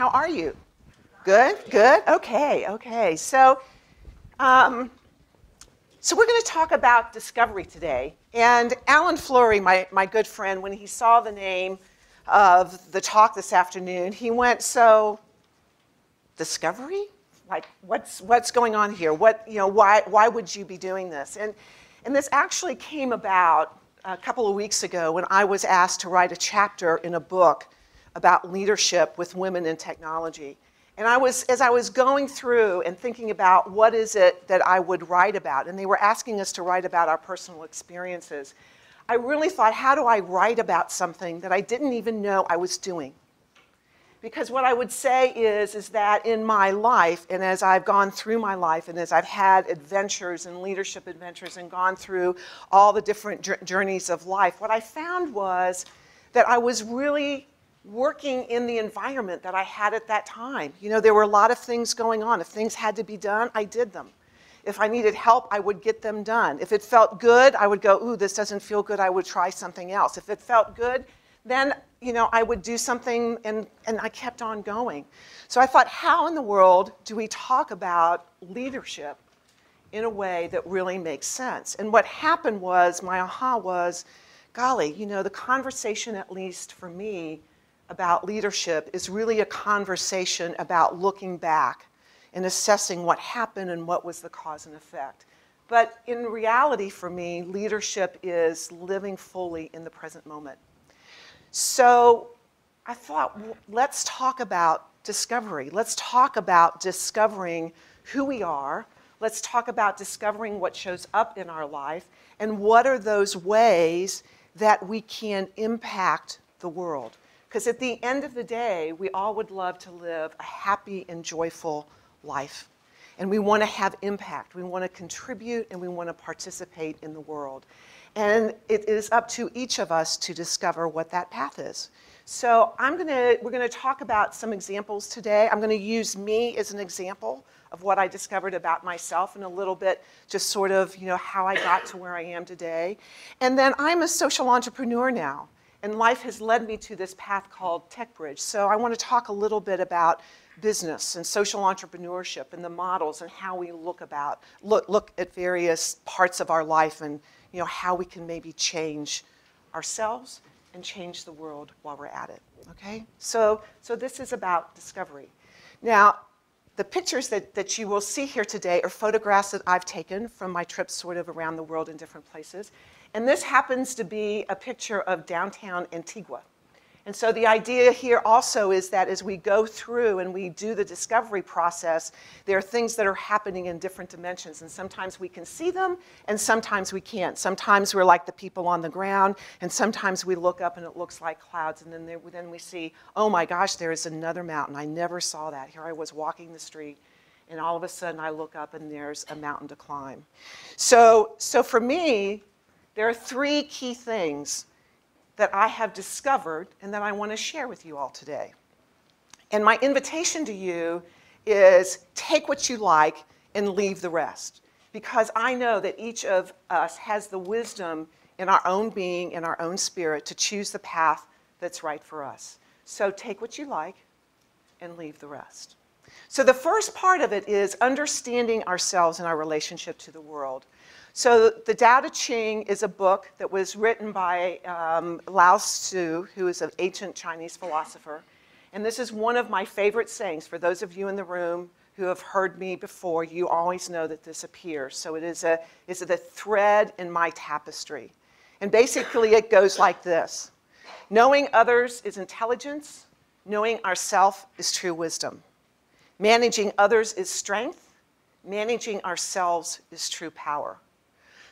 How are you? Good, good. Okay, okay. So, um, so we're going to talk about discovery today. And Alan Fleury, my, my good friend, when he saw the name of the talk this afternoon, he went, "So, discovery? Like, what's what's going on here? What you know? Why why would you be doing this?" And and this actually came about a couple of weeks ago when I was asked to write a chapter in a book about leadership with women in technology. And I was, as I was going through and thinking about what is it that I would write about, and they were asking us to write about our personal experiences, I really thought, how do I write about something that I didn't even know I was doing? Because what I would say is, is that in my life, and as I've gone through my life, and as I've had adventures and leadership adventures and gone through all the different journeys of life, what I found was that I was really working in the environment that I had at that time. You know, there were a lot of things going on. If things had to be done, I did them. If I needed help, I would get them done. If it felt good, I would go, ooh, this doesn't feel good, I would try something else. If it felt good, then you know, I would do something and, and I kept on going. So I thought, how in the world do we talk about leadership in a way that really makes sense? And what happened was, my aha was, golly, you know, the conversation, at least for me, about leadership is really a conversation about looking back and assessing what happened and what was the cause and effect. But in reality, for me, leadership is living fully in the present moment. So I thought, well, let's talk about discovery. Let's talk about discovering who we are. Let's talk about discovering what shows up in our life and what are those ways that we can impact the world. Because at the end of the day, we all would love to live a happy and joyful life. And we want to have impact. We want to contribute and we want to participate in the world. And it is up to each of us to discover what that path is. So I'm gonna, we're going to talk about some examples today. I'm going to use me as an example of what I discovered about myself and a little bit just sort of, you know, how I got to where I am today. And then I'm a social entrepreneur now. And life has led me to this path called TechBridge. So I want to talk a little bit about business and social entrepreneurship and the models and how we look about look, look at various parts of our life and you know how we can maybe change ourselves and change the world while we're at it. Okay? So so this is about discovery. Now, the pictures that, that you will see here today are photographs that I've taken from my trips sort of around the world in different places. And this happens to be a picture of downtown Antigua. And so the idea here also is that as we go through and we do the discovery process, there are things that are happening in different dimensions. And sometimes we can see them, and sometimes we can't. Sometimes we're like the people on the ground, and sometimes we look up and it looks like clouds. And then, there, then we see, oh my gosh, there is another mountain. I never saw that. Here I was walking the street, and all of a sudden I look up and there's a mountain to climb. So, so for me, there are three key things that I have discovered and that I want to share with you all today. And my invitation to you is take what you like and leave the rest. Because I know that each of us has the wisdom in our own being, in our own spirit, to choose the path that's right for us. So take what you like and leave the rest. So the first part of it is understanding ourselves and our relationship to the world. So the Tao Te Ching is a book that was written by um, Lao Tzu, who is an ancient Chinese philosopher. And this is one of my favorite sayings. For those of you in the room who have heard me before, you always know that this appears. So it is a, is a thread in my tapestry. And basically it goes like this. Knowing others is intelligence. Knowing ourself is true wisdom. Managing others is strength. Managing ourselves is true power.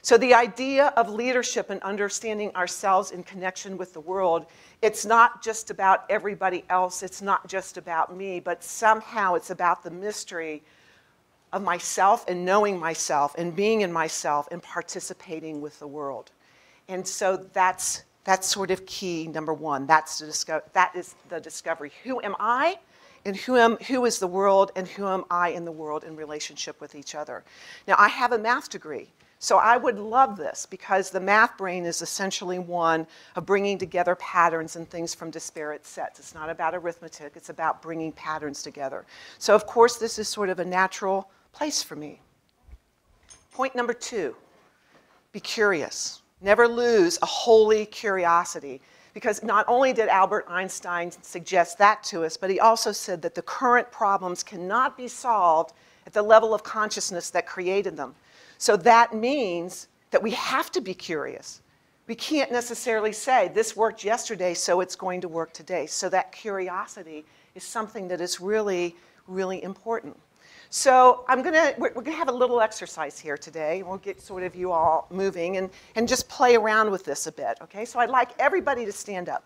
So the idea of leadership and understanding ourselves in connection with the world, it's not just about everybody else, it's not just about me, but somehow it's about the mystery of myself and knowing myself and being in myself and participating with the world. And so that's, that's sort of key number one. That's the disco- that is the discovery. Who am I? And who, am, who is the world and who am I in the world in relationship with each other? Now, I have a math degree. So I would love this because the math brain is essentially one of bringing together patterns and things from disparate sets. It's not about arithmetic, it's about bringing patterns together. So, of course, this is sort of a natural place for me. Point number two be curious. Never lose a holy curiosity. Because not only did Albert Einstein suggest that to us, but he also said that the current problems cannot be solved at the level of consciousness that created them. So that means that we have to be curious. We can't necessarily say, this worked yesterday, so it's going to work today. So that curiosity is something that is really, really important. So I'm gonna, we're, we're, gonna have a little exercise here today. We'll get sort of you all moving and, and just play around with this a bit, okay? So I'd like everybody to stand up.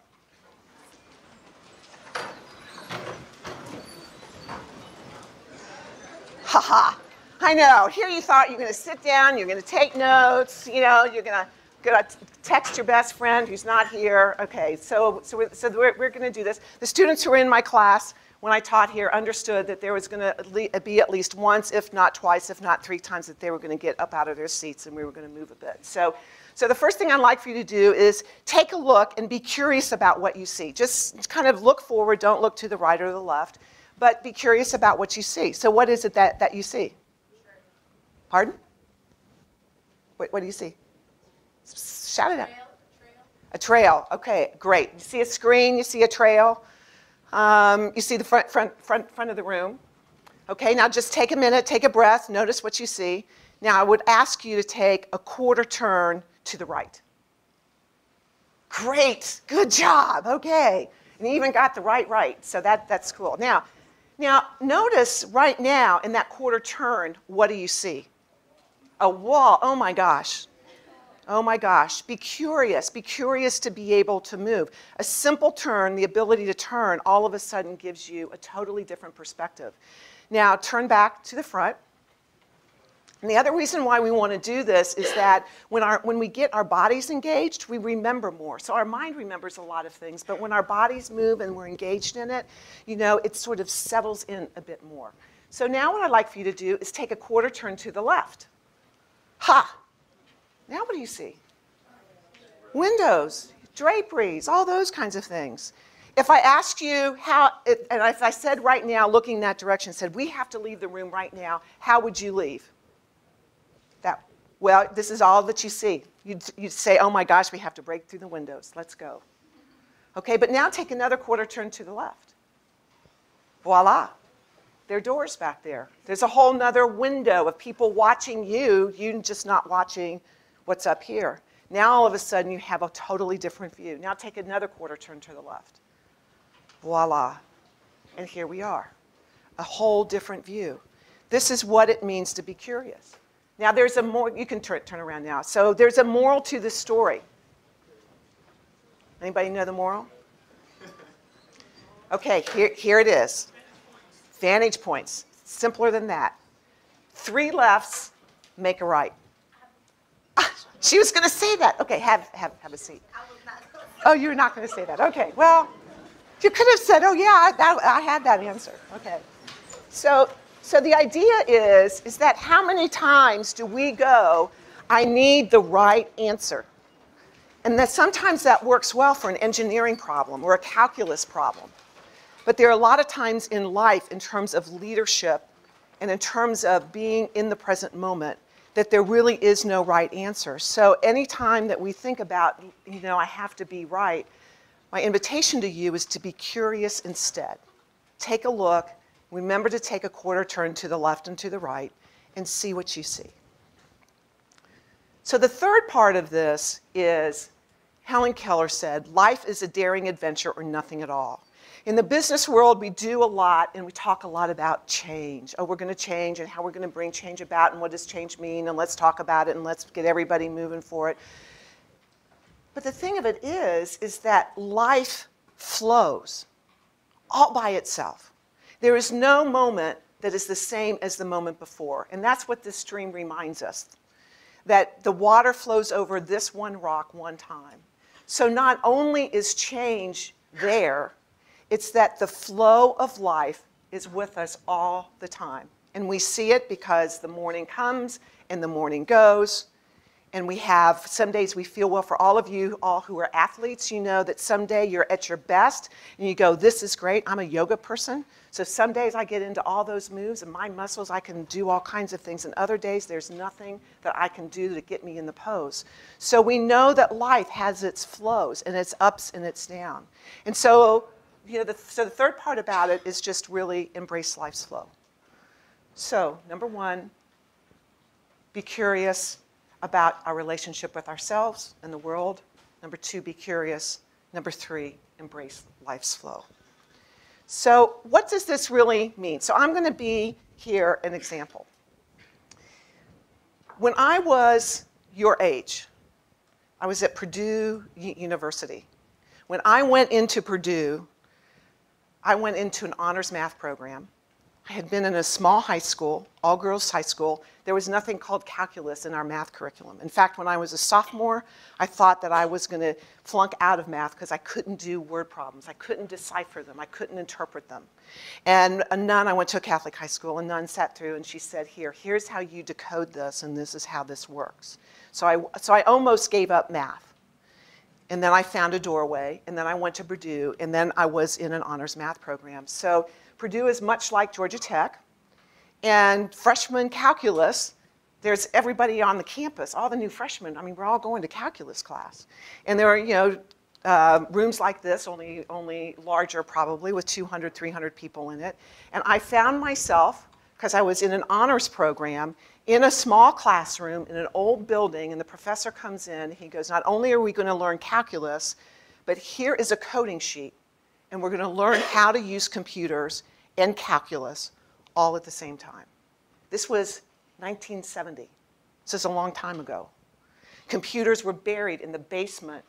Ha ha. I know. Here you thought you're going to sit down, you're going to take notes, you know, you're going to going to text your best friend who's not here. Okay, so, so, we're, so we're, we're going to do this. The students who were in my class when I taught here understood that there was going to be at least once, if not twice, if not three times, that they were going to get up out of their seats and we were going to move a bit. So, so the first thing I'd like for you to do is take a look and be curious about what you see. Just kind of look forward, don't look to the right or the left, but be curious about what you see. So what is it that, that you see? Pardon? What, what do you see? Shout it out. A trail. A trail. Okay, great. You see a screen, you see a trail. Um, you see the front, front, front, front of the room. Okay, now just take a minute, take a breath, notice what you see. Now I would ask you to take a quarter turn to the right. Great, good job, okay. And you even got the right right, so that, that's cool. Now, now notice right now in that quarter turn, what do you see? A wall. Oh my gosh. Oh my gosh. Be curious. Be curious to be able to move. A simple turn, the ability to turn, all of a sudden gives you a totally different perspective. Now, turn back to the front. And the other reason why we want to do this is that when, our, when we get our bodies engaged, we remember more. So our mind remembers a lot of things, but when our bodies move and we're engaged in it, you know, it sort of settles in a bit more. So now what I'd like for you to do is take a quarter turn to the left. Ha! Now what do you see? Windows, draperies, all those kinds of things. If I asked you how, and if I said right now, looking that direction, said, we have to leave the room right now, how would you leave? That, well, this is all that you see. You'd, you'd say, oh my gosh, we have to break through the windows. Let's go. Okay, but now take another quarter turn to the left. Voila. There are doors back there. There's a whole nother window of people watching you, you just not watching what's up here. Now all of a sudden you have a totally different view. Now take another quarter turn to the left. Voila. And here we are. A whole different view. This is what it means to be curious. Now there's a more, you can turn, turn around now. So there's a moral to this story. Anybody know the moral? Okay, here, here it is. Vantage points. Simpler than that. Three lefts make a right. She was going to say that. Okay, have, have, have a seat. Oh, you're not going to say that. Okay, well, you could have said, oh, yeah, I, I had that answer. Okay. So, so the idea is, is that how many times do we go, I need the right answer? And that sometimes that works well for an engineering problem or a calculus problem. But there are a lot of times in life, in terms of leadership and in terms of being in the present moment, that there really is no right answer. So anytime that we think about, you know, I have to be right, my invitation to you is to be curious instead. Take a look, remember to take a quarter turn to the left and to the right, and see what you see. So the third part of this is Helen Keller said, life is a daring adventure or nothing at all. In the business world, we do a lot and we talk a lot about change. Oh, we're going to change and how we're going to bring change about and what does change mean and let's talk about it and let's get everybody moving for it. But the thing of it is, is that life flows all by itself. There is no moment that is the same as the moment before. And that's what this stream reminds us that the water flows over this one rock one time. So not only is change there, it's that the flow of life is with us all the time. And we see it because the morning comes and the morning goes. and we have some days we feel well for all of you all who are athletes. You know that someday you're at your best and you go this is great. I'm a yoga person. So some days i get into all those moves and my muscles i can do all kinds of things. And other days there's nothing that i can do to get me in the pose. So we know that life has its flows and its ups and its downs and so you know the, so the third part about it is just really embrace life's flow so number one be curious about our relationship with ourselves and the world. Number two, be curious. Number three, embrace life's flow. So, what does this really mean? So, I'm going to be here an example. When I was your age, I was at Purdue University. When I went into Purdue, I went into an honors math program. I had been in a small high school, all girls high school. There was nothing called calculus in our math curriculum. In fact, when I was a sophomore, I thought that I was going to flunk out of math because I couldn't do word problems. I couldn't decipher them. I couldn't interpret them. And a nun, I went to a Catholic high school, a nun sat through and she said, Here, here's how you decode this, and this is how this works. So I, so I almost gave up math. And then I found a doorway, and then I went to Purdue, and then I was in an honors math program. So Purdue is much like Georgia Tech. And freshman calculus, there's everybody on the campus, all the new freshmen. I mean, we're all going to calculus class. And there are, you know, uh, rooms like this, only, only larger probably, with 200, 300 people in it. And I found myself, because I was in an honors program, in a small classroom in an old building, and the professor comes in. He goes, Not only are we going to learn calculus, but here is a coding sheet, and we're going to learn how to use computers and calculus all at the same time. This was 1970. This is a long time ago. Computers were buried in the basement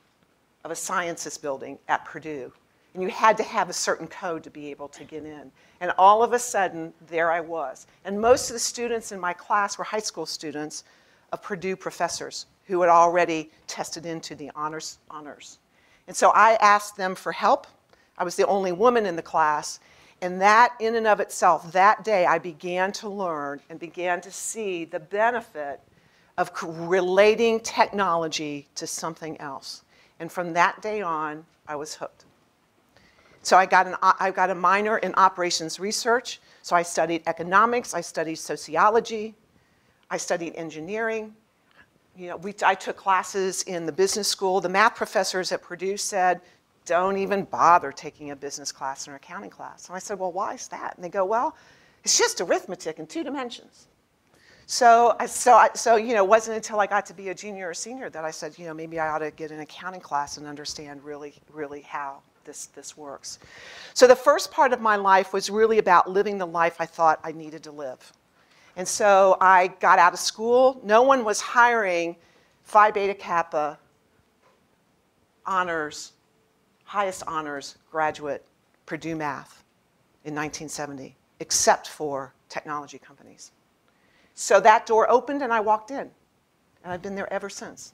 of a sciences building at Purdue. And you had to have a certain code to be able to get in. And all of a sudden, there I was. And most of the students in my class were high school students of Purdue professors who had already tested into the honors. honors. And so I asked them for help. I was the only woman in the class, and that, in and of itself, that day, I began to learn and began to see the benefit of relating technology to something else. And from that day on, I was hooked. So I got, an, I got a minor in operations research. So I studied economics, I studied sociology, I studied engineering. You know, we, I took classes in the business school. The math professors at Purdue said, don't even bother taking a business class or accounting class. And I said, well, why is that? And they go, well, it's just arithmetic in two dimensions. So, so, I, so, you know, it wasn't until I got to be a junior or senior that I said, you know, maybe I ought to get an accounting class and understand really, really how this, this works. So the first part of my life was really about living the life I thought I needed to live. And so I got out of school. No one was hiring Phi Beta Kappa honors highest honors graduate Purdue Math in 1970, except for technology companies. So that door opened and I walked in. And I've been there ever since.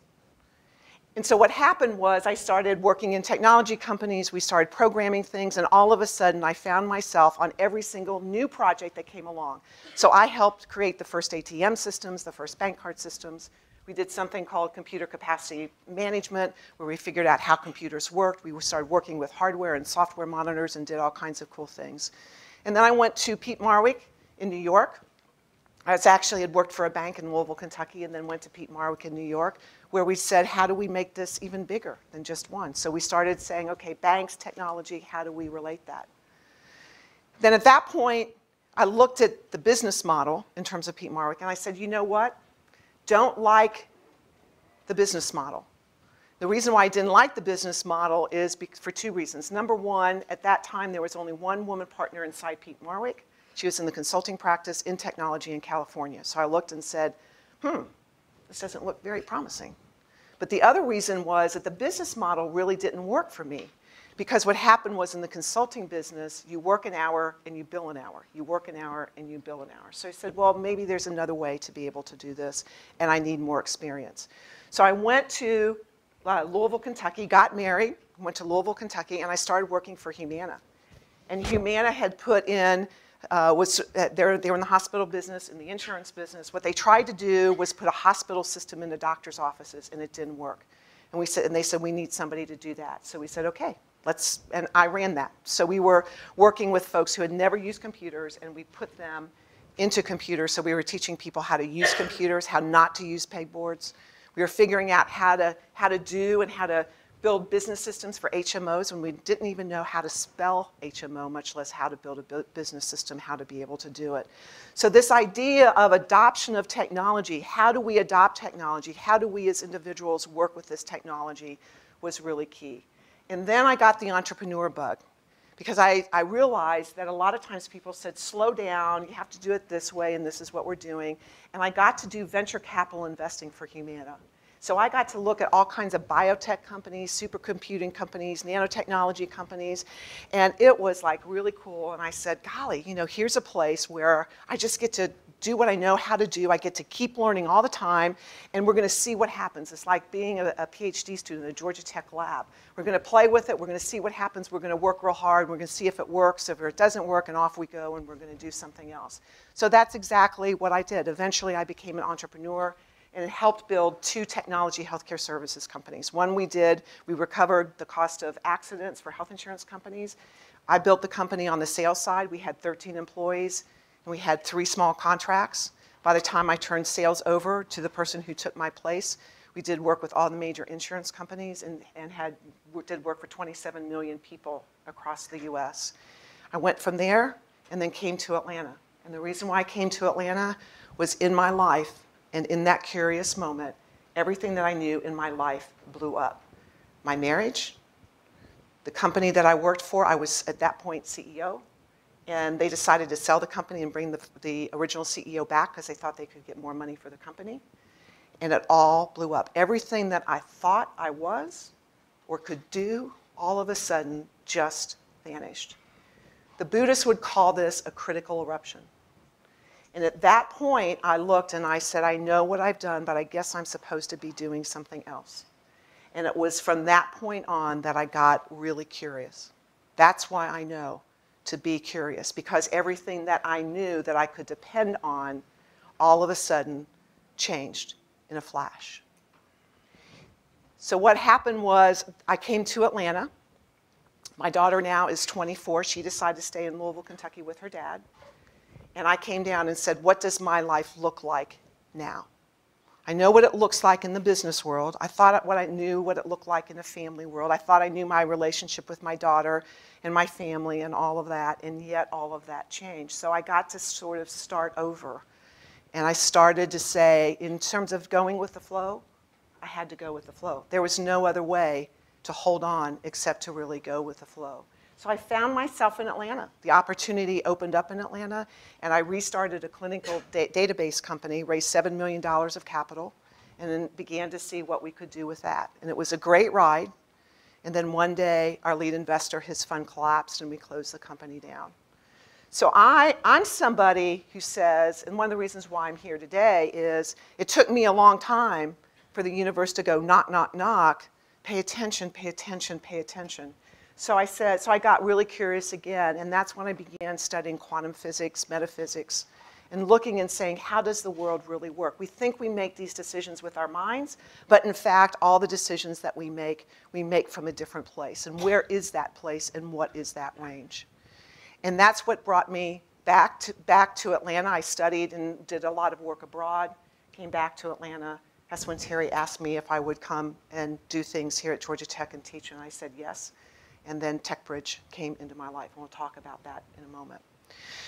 And so what happened was I started working in technology companies, we started programming things, and all of a sudden I found myself on every single new project that came along. So I helped create the first ATM systems, the first bank card systems, we did something called computer capacity management, where we figured out how computers worked. We started working with hardware and software monitors and did all kinds of cool things. And then I went to Peat Marwick in New York. I was actually had worked for a bank in Louisville, Kentucky, and then went to Peat Marwick in New York, where we said, how do we make this even bigger than just one? So we started saying, okay, banks, technology, how do we relate that? Then at that point, I looked at the business model in terms of Peat Marwick, and I said, you know what? don't like the business model. The reason why I didn't like the business model is for two reasons. Number one, at that time there was only one woman partner inside Peat Marwick. She was in the consulting practice in technology in California. So I looked and said, hmm, this doesn't look very promising. But the other reason was that the business model really didn't work for me. Because what happened was in the consulting business, you work an hour and you bill an hour. You work an hour and you bill an hour. So I said, well, maybe there's another way to be able to do this, and I need more experience. So I went to uh, Louisville, Kentucky, got married, went to Louisville, Kentucky, and I started working for Humana. And Humana had put in uh, was uh, they're, they were in the hospital business, in the insurance business. What they tried to do was put a hospital system in the doctor's offices, and it didn't work. And, we said, and they said, we need somebody to do that. So we said, okay, let's, and I ran that. So we were working with folks who had never used computers, and we put them into computers. So we were teaching people how to use computers, how not to use pegboards. We were figuring out how to, how to do and how to build business systems for HMOs when we didn't even know how to spell HMO, much less how to build a business system, how to be able to do it. So this idea of adoption of technology, how do we adopt technology, how do we as individuals work with this technology was really key. And then I got the entrepreneur bug because I, I realized that a lot of times people said, slow down, you have to do it this way, and this is what we're doing. And I got to do venture capital investing for Humana. So I got to look at all kinds of biotech companies, supercomputing companies, nanotechnology companies, and it was like really cool. And I said, golly, you know, here's a place where I just get to do what I know how to do. I get to keep learning all the time, and we're going to see what happens. It's like being a, a PhD student in a Georgia Tech lab. We're going to play with it. We're going to see what happens. We're going to work real hard. We're going to see if it works. If it doesn't work, and off we go, and we're going to do something else. So that's exactly what I did. Eventually, I became an entrepreneur and it helped build two technology healthcare services companies. One we did, we recovered the cost of accidents for health insurance companies. I built the company on the sales side. We had 13 employees, and we had three small contracts. By the time I turned sales over to the person who took my place, we did work with all the major insurance companies and, and had, did work for 27 million people across the US. I went from there and then came to Atlanta. And the reason why I came to Atlanta was in my life, and in that curious moment, everything that I knew in my life blew up. My marriage, the company that I worked for, I was at that point CEO, and they decided to sell the company and bring the, the original CEO back because they thought they could get more money for the company. And it all blew up. Everything that I thought I was or could do, all of a sudden just vanished. The Buddhists would call this a critical eruption. And at that point, I looked and I said, I know what I've done, but I guess I'm supposed to be doing something else. And it was from that point on that I got really curious. That's why I know to be curious, because everything that I knew that I could depend on all of a sudden changed in a flash. So, what happened was I came to Atlanta. My daughter now is 24. She decided to stay in Louisville, Kentucky with her dad. And I came down and said, What does my life look like now? I know what it looks like in the business world. I thought what I knew what it looked like in the family world. I thought I knew my relationship with my daughter and my family and all of that, and yet all of that changed. So I got to sort of start over. And I started to say, in terms of going with the flow, I had to go with the flow. There was no other way to hold on except to really go with the flow. So I found myself in Atlanta. The opportunity opened up in Atlanta, and I restarted a clinical da database company, raised $7 million of capital, and then began to see what we could do with that. And it was a great ride. And then one day, our lead investor, his fund collapsed, and we closed the company down. So I, I'm somebody who says, and one of the reasons why I'm here today is it took me a long time for the universe to go knock, knock, knock, pay attention, pay attention, pay attention. So I said, so I got really curious again, and that's when I began studying quantum physics, metaphysics, and looking and saying, how does the world really work? We think we make these decisions with our minds, but in fact, all the decisions that we make, we make from a different place. And where is that place, and what is that range? And that's what brought me back to, back to Atlanta. I studied and did a lot of work abroad, came back to Atlanta. That's when Terry asked me if I would come and do things here at Georgia Tech and teach, and I said yes and then TechBridge came into my life. And we'll talk about that in a moment.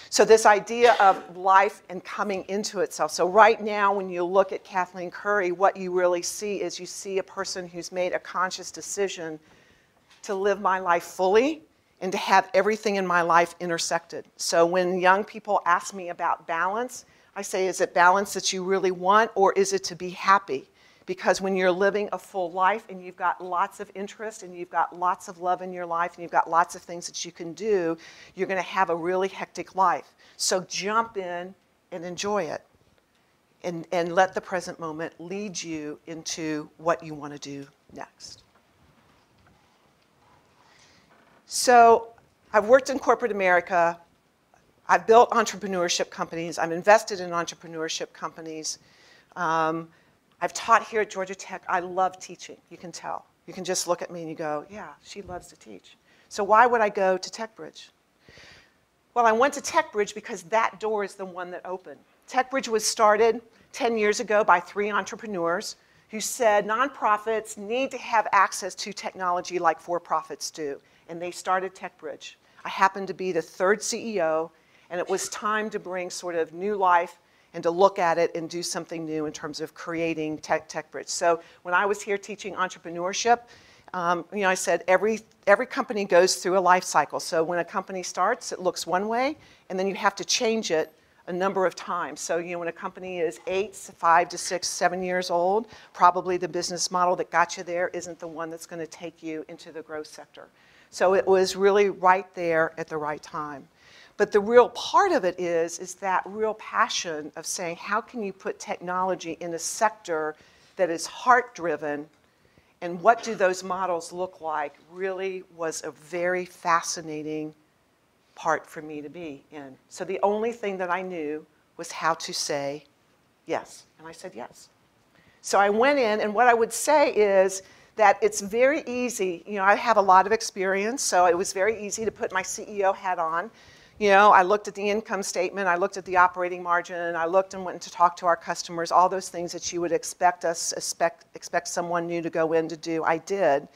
So this idea of life and coming into itself. So right now, when you look at Kathleen Kurre, what you really see is you see a person who's made a conscious decision to live my life fully and to have everything in my life intersected. So when young people ask me about balance, I say, is it balance that you really want or is it to be happy? Because when you're living a full life and you've got lots of interest and you've got lots of love in your life and you've got lots of things that you can do, you're going to have a really hectic life. So jump in and enjoy it. And, and let the present moment lead you into what you want to do next. So I've worked in corporate America I've built entrepreneurship companies. I'm invested in entrepreneurship companies. Um, I've taught here at Georgia Tech. I love teaching. You can tell. You can just look at me and you go, yeah, she loves to teach. So why would I go to TechBridge? Well, I went to TechBridge because that door is the one that opened. TechBridge was started 10 years ago by three entrepreneurs who said nonprofits need to have access to technology like for-profits do. And they started TechBridge. I happened to be the third CEO, and it was time to bring sort of new life and to look at it and do something new in terms of creating tech, TechBridge. So when I was here teaching entrepreneurship, um, you know, I said every, every company goes through a life cycle. So when a company starts, it looks one way, and then you have to change it a number of times. So, you know, when a company is eight, five to six, seven years old, probably the business model that got you there isn't the one that's going to take you into the growth sector. So it was really right there at the right time. But the real part of it is, is that real passion of saying, how can you put technology in a sector that is heart-driven, and what do those models look like, really was a very fascinating part for me to be in. So the only thing that I knew was how to say yes, and I said yes. So I went in, and what I would say is that it's very easy. You know, I have a lot of experience, so it was very easy to put my CEO hat on. You know, I looked at the income statement, I looked at the operating margin, I looked and went to talk to our customers, all those things that you would expect us, expect, expect someone new to go in to do, I did.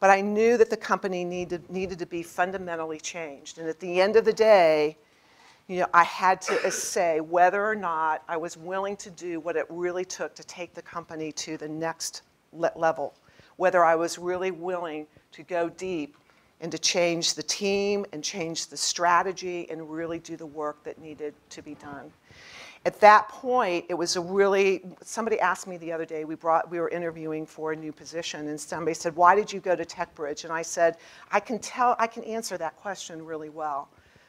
But I knew that the company needed, needed to be fundamentally changed. And at the end of the day, you know, I had to say whether or not I was willing to do what it really took to take the company to the next le level, whether I was really willing to go deep and to change the team and change the strategy and really do the work that needed to be done at that point, it was a really, somebody asked me the other day, we, brought, we were interviewing for a new position, and somebody said, why did you go to TechBridge? And I said, I can tell, I can answer that question really well.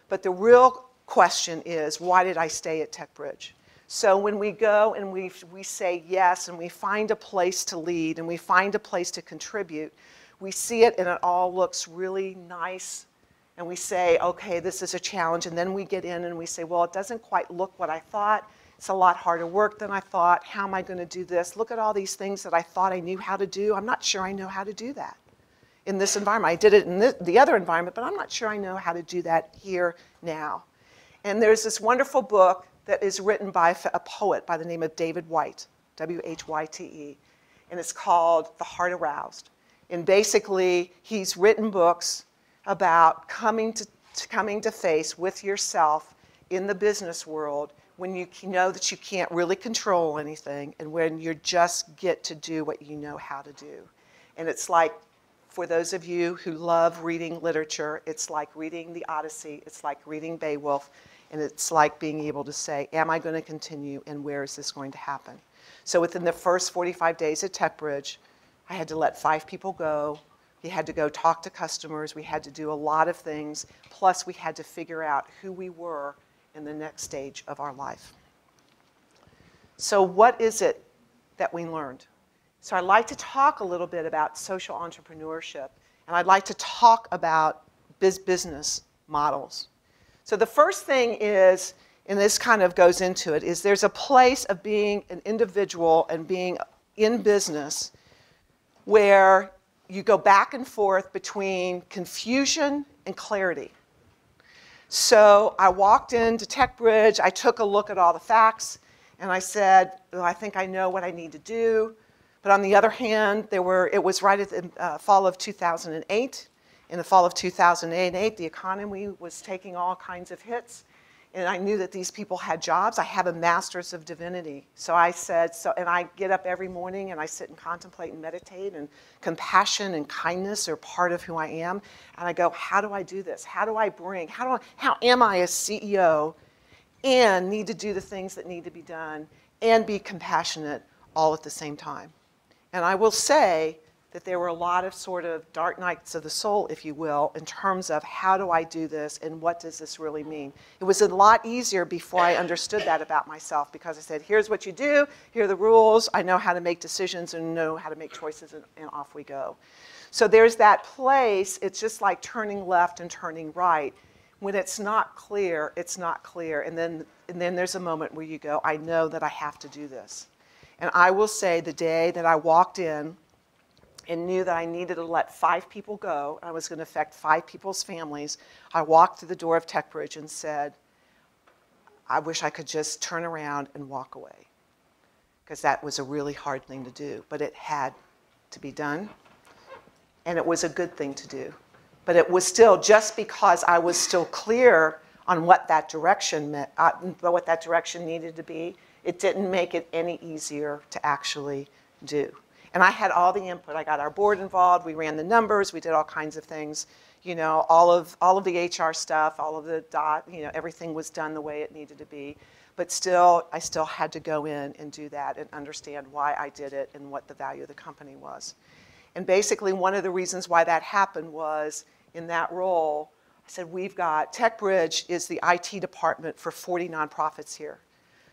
But the real question is, why did I stay at TechBridge? So when we go and we, we say yes, and we find a place to lead, and we find a place to contribute, we see it and it all looks really nice and we say, okay, this is a challenge, and then we get in and we say, well, it doesn't quite look what I thought. It's a lot harder work than I thought. How am I going to do this? Look at all these things that I thought I knew how to do. I'm not sure I know how to do that in this environment. I did it in this, the other environment, but I'm not sure I know how to do that here now. And there's this wonderful book that is written by a poet by the name of David Whyte, W-H-Y-T-E, and it's called The Heart Aroused. And basically, he's written books about coming to, to, coming to face with yourself in the business world when you know that you can't really control anything and when you just get to do what you know how to do. And it's like, for those of you who love reading literature, it's like reading the Odyssey, it's like reading Beowulf, and it's like being able to say, am I going to continue and where is this going to happen? So within the first 45 days at TechBridge, I had to let five people go, we had to go talk to customers. We had to do a lot of things. Plus, we had to figure out who we were in the next stage of our life. So what is it that we learned? So I'd like to talk a little bit about social entrepreneurship, and I'd like to talk about biz business models. So the first thing is, and this kind of goes into it, is there's a place of being an individual and being in business where you go back and forth between confusion and clarity. So I walked into TechBridge, I took a look at all the facts, and I said, well, I think I know what I need to do. But on the other hand, there were, it was right at the uh, fall of 2008. In the fall of 2008, the economy was taking all kinds of hits and I knew that these people had jobs. I have a master's of divinity. So I said, so, and I get up every morning and I sit and contemplate and meditate, and compassion and kindness are part of who I am. And I go, how do I do this? How do I bring, how, do I, how am I a CEO and need to do the things that need to be done and be compassionate all at the same time? And I will say that there were a lot of sort of dark nights of the soul, if you will, in terms of how do I do this and what does this really mean. It was a lot easier before I understood that about myself because I said, here's what you do, here are the rules, I know how to make decisions and know how to make choices, and, and off we go. So there's that place, it's just like turning left and turning right. when it's not clear, it's not clear. And then, and then there's a moment where you go, I know that I have to do this. And I will say the day that I walked in and knew that I needed to let five people go, I was going to affect five people's families, I walked through the door of TechBridge and said, I wish I could just turn around and walk away. Because that was a really hard thing to do. But it had to be done. And it was a good thing to do. But it was still, just because I was still clear on what that direction meant, uh, what that direction needed to be, it didn't make it any easier to actually do. And I had all the input. I got our board involved. We ran the numbers. We did all kinds of things. You know, all of all of the HR stuff, all of the dot. You know, everything was done the way it needed to be. But still, I still had to go in and do that and understand why I did it and what the value of the company was. And basically, one of the reasons why that happened was in that role, I said, we've got, TechBridge is the IT department for 40 nonprofits here.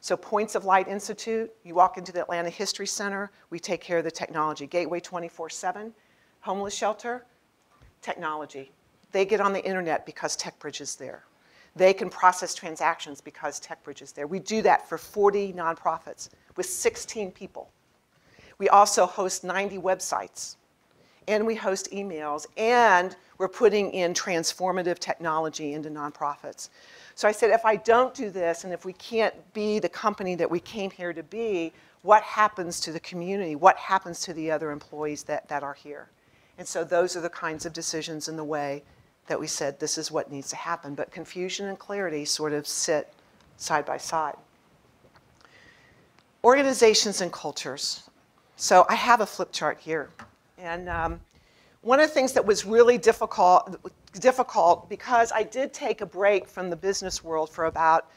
So Points of Light Institute, you walk into the Atlanta History Center, we take care of the technology. Gateway 24-7, homeless shelter, technology. They get on the internet because TechBridge is there. They can process transactions because TechBridge is there. We do that for 40 nonprofits with 16 people. We also host 90 websites and we host emails, and we're putting in transformative technology into nonprofits. So I said, if I don't do this, and if we can't be the company that we came here to be, what happens to the community? What happens to the other employees that, that are here? And so those are the kinds of decisions in the way that we said this is what needs to happen. But confusion and clarity sort of sit side by side. Organizations and cultures. So I have a flip chart here. And um, one of the things that was really difficult, difficult because I did take a break from the business world for about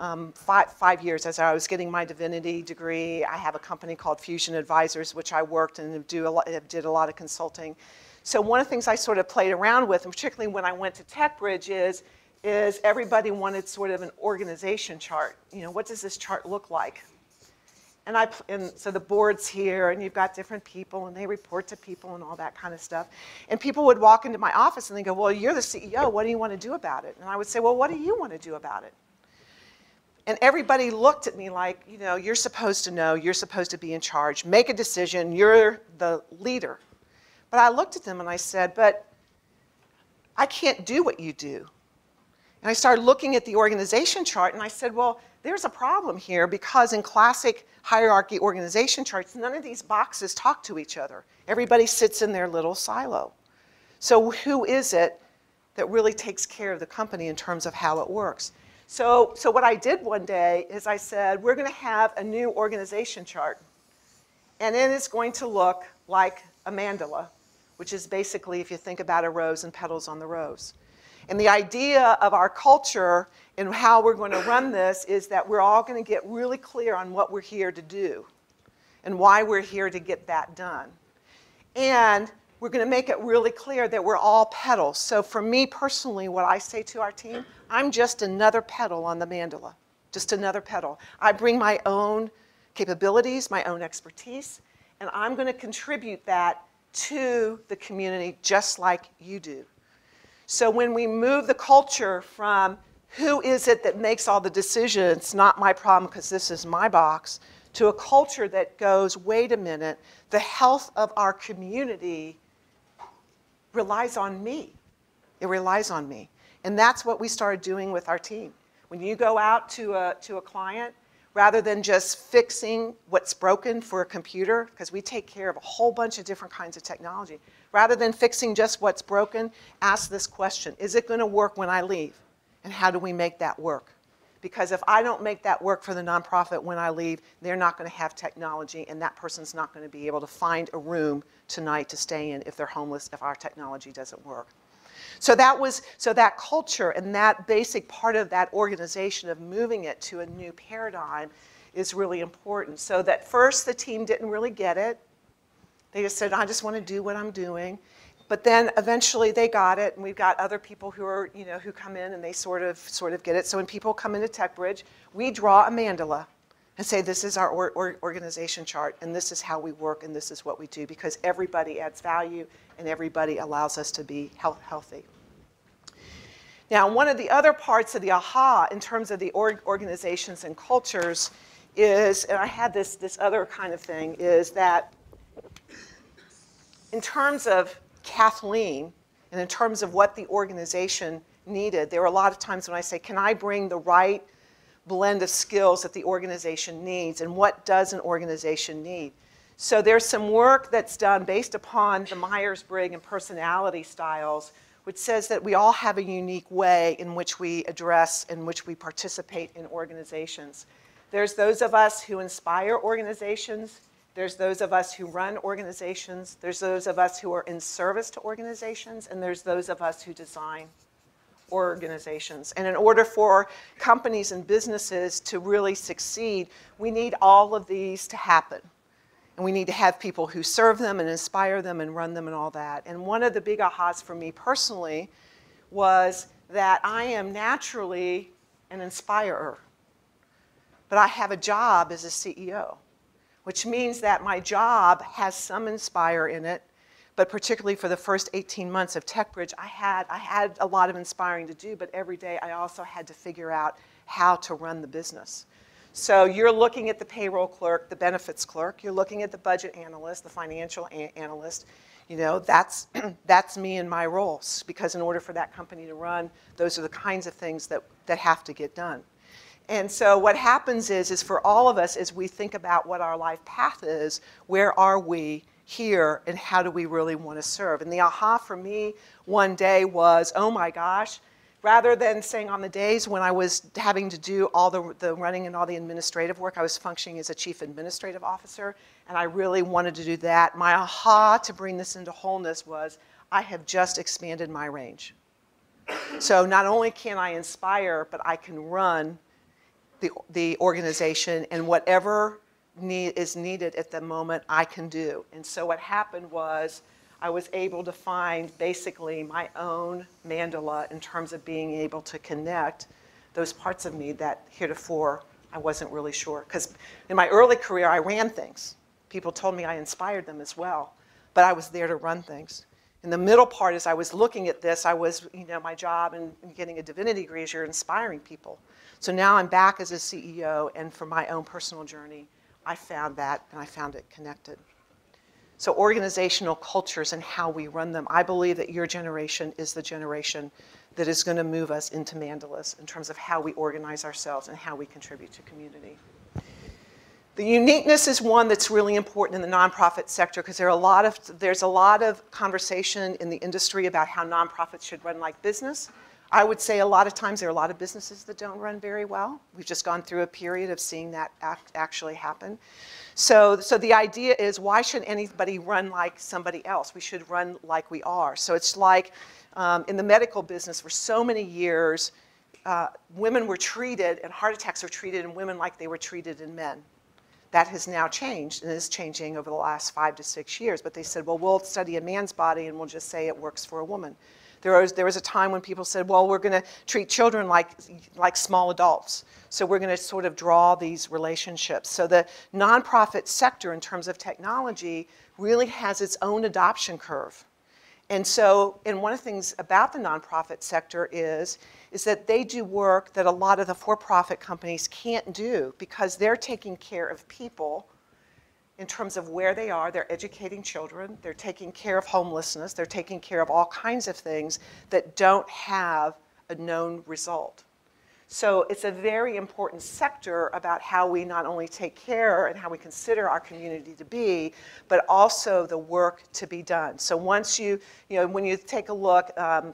um, five, five, years as I was getting my divinity degree. I have a company called Fusion Advisors, which I worked and do a lot, did a lot of consulting. So one of the things I sort of played around with, and particularly when I went to TechBridge, is, is everybody wanted sort of an organization chart. You know, what does this chart look like? And, I, and so the board's here, and you've got different people, and they report to people and all that kind of stuff. And people would walk into my office and they go, Well, you're the CEO. What do you want to do about it? And I would say, Well, what do you want to do about it? And everybody looked at me like, You know, you're supposed to know, you're supposed to be in charge, make a decision, you're the leader. But I looked at them and I said, But I can't do what you do. And I started looking at the organization chart and I said, Well, there's a problem here because in classic hierarchy organization charts, none of these boxes talk to each other. Everybody sits in their little silo. So who is it that really takes care of the company in terms of how it works? So, so what I did one day is I said, we're going to have a new organization chart. And it is going to look like a mandala, which is basically, if you think about a rose and petals on the rose. And the idea of our culture and how we're going to run this is that we're all going to get really clear on what we're here to do and why we're here to get that done. And we're going to make it really clear that we're all petals. So for me personally, what I say to our team, I'm just another petal on the mandala, just another petal. I bring my own capabilities, my own expertise, and I'm going to contribute that to the community just like you do. So when we move the culture from who is it that makes all the decisions, not my problem because this is my box, to a culture that goes, wait a minute, the health of our community relies on me. It relies on me. And that's what we started doing with our team. When you go out to a, to a client, rather than just fixing what's broken for a computer, because we take care of a whole bunch of different kinds of technology, Rather than fixing just what's broken, ask this question Is it going to work when I leave? And how do we make that work? Because if I don't make that work for the nonprofit when I leave, they're not going to have technology, and that person's not going to be able to find a room tonight to stay in if they're homeless, if our technology doesn't work. So that was so that culture and that basic part of that organization of moving it to a new paradigm is really important. So that first the team didn't really get it. They just said, I just want to do what I'm doing. But then eventually they got it, and we've got other people who are, you know, who come in and they sort of, sort of get it. So when people come into TechBridge, we draw a mandala and say, this is our or, or organization chart, and this is how we work, and this is what we do, because everybody adds value, and everybody allows us to be health, healthy. Now, one of the other parts of the aha in terms of the org organizations and cultures is, and I had this, this other kind of thing, is that in terms of Kathleen and in terms of what the organization needed, there were a lot of times when I say, can I bring the right blend of skills that the organization needs and what does an organization need? So there's some work that's done based upon the Myers-Briggs and personality styles, which says that we all have a unique way in which we address, in which we participate in organizations. There's those of us who inspire organizations. There's those of us who run organizations. There's those of us who are in service to organizations. And there's those of us who design organizations. And in order for companies and businesses to really succeed, we need all of these to happen. And we need to have people who serve them and inspire them and run them and all that. And one of the big ahas for me personally was that I am naturally an inspirer. But I have a job as a CEO, which means that my job has some inspire in it. But particularly for the first 18 months of TechBridge, I had, I had a lot of inspiring to do, but every day I also had to figure out how to run the business. So you're looking at the payroll clerk, the benefits clerk, you're looking at the budget analyst, the financial analyst. You know, that's, that's me in my roles because in order for that company to run, those are the kinds of things that, that have to get done. And so what happens is, is for all of us, as we think about what our life path is, where are we here and how do we really want to serve? And the aha for me one day was, oh my gosh, rather than saying on the days when I was having to do all the, the running and all the administrative work, I was functioning as a chief administrative officer, and I really wanted to do that. My aha to bring this into wholeness was I have just expanded my range. So not only can I inspire, but I can run the, the organization and whatever need is needed at the moment, I can do. And so what happened was I was able to find basically my own mandala in terms of being able to connect those parts of me that heretofore I wasn't really sure. Because in my early career, I ran things. People told me I inspired them as well, but I was there to run things. In the middle part, as I was looking at this, I was, you know, my job and getting a divinity degree is you're inspiring people. So now I'm back as a CEO, and for my own personal journey, I found that, and I found it connected. So organizational cultures and how we run them. I believe that your generation is the generation that is going to move us into mandalas in terms of how we organize ourselves and how we contribute to community. The uniqueness is one that's really important in the nonprofit sector because there a lot of, there's a lot of conversation in the industry about how nonprofits should run like business. I would say a lot of times there are a lot of businesses that don't run very well. We've just gone through a period of seeing that act actually happen. So, so the idea is why should anybody run like somebody else? We should run like we are. So it's like um, in the medical business for so many years, uh, women were treated and heart attacks were treated in women like they were treated in men. That has now changed and is changing over the last five to six years. But they said, well, we'll study a man's body and we'll just say it works for a woman. There was, there was a time when people said, well, we're going to treat children like, like small adults. So we're going to sort of draw these relationships. So the nonprofit sector in terms of technology really has its own adoption curve. And so, and one of the things about the nonprofit sector is, is that they do work that a lot of the for-profit companies can't do because they're taking care of people in terms of where they are. They're educating children, they're taking care of homelessness, they're taking care of all kinds of things that don't have a known result. So it's a very important sector about how we not only take care and how we consider our community to be, but also the work to be done. So once you, you know, when you take a look, um,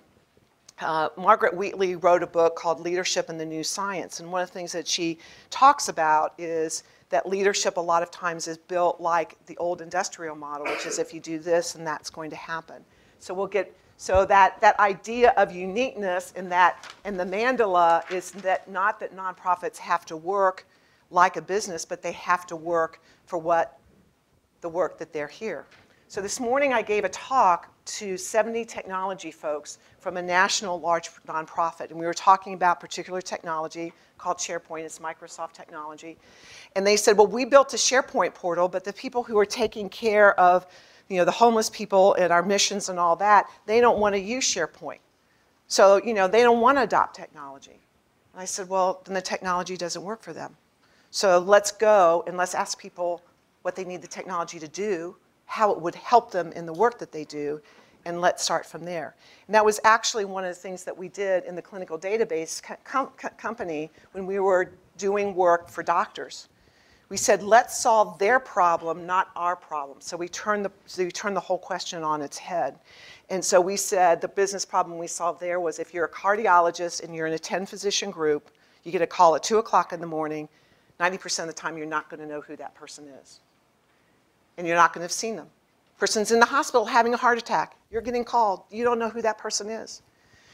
uh, Margaret Wheatley wrote a book called Leadership and the New Science, and one of the things that she talks about is that leadership a lot of times is built like the old industrial model, which is if you do this and that's going to happen. So we'll get so that, that idea of uniqueness in that in the mandala is that not that nonprofits have to work like a business, but they have to work for what the work that they're here. So this morning I gave a talk to 70 technology folks from a national large nonprofit, and we were talking about particular technology called SharePoint. It's Microsoft technology. And they said, well, we built a SharePoint portal, but the people who are taking care of you know, the homeless people and our missions and all that, they don't want to use SharePoint. So, you know, they don't want to adopt technology. And I said, well, then the technology doesn't work for them. So let's go and let's ask people what they need the technology to do, how it would help them in the work that they do, and let's start from there. And that was actually one of the things that we did in the clinical database co company when we were doing work for doctors. We said, let's solve their problem, not our problem. So we turned the, so we turned the whole question on its head. And so we said the business problem we solved there was if you're a cardiologist and you're in a 10 physician group, you get a call at 2 o'clock in the morning, 90% of the time you're not going to know who that person is. And you're not going to have seen them. Person's in the hospital having a heart attack. You're getting called. You don't know who that person is.